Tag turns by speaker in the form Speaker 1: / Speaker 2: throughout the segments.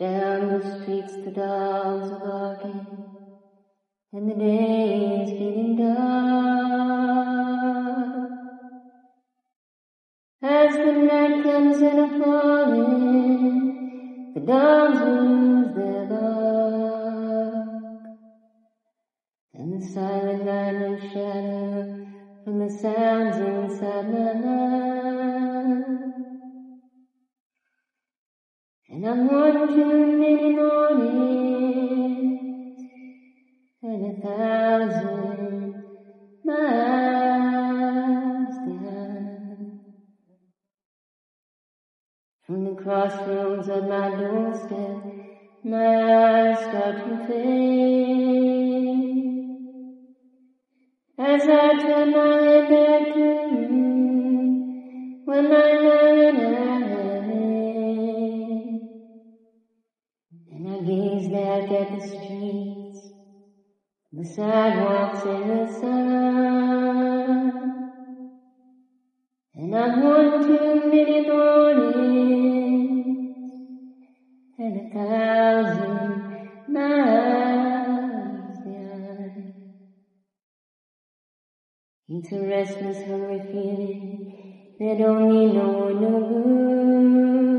Speaker 1: Down the streets the dogs are barking, and the day is getting dark. As the night comes in a falling, the dogs lose their luck. And the silent night will shatter from the sounds inside my And I'm one too many mornings and a thousand miles behind. From the crossroads of my doorstep, my eyes start to fade. As I turn my head back back at the streets, the sidewalks and the sun. And I've one too many mornings and a thousand miles behind. It's a restless, hungry feeling that don't need no one no good.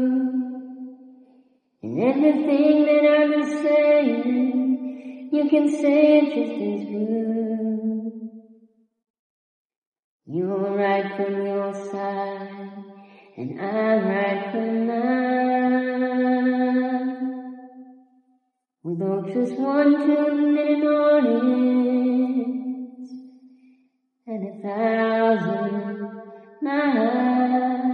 Speaker 1: Everything that I've been saying, you can say it just as good. You're right from your side, and I'm right from mine. Although just one too many mornings and a thousand miles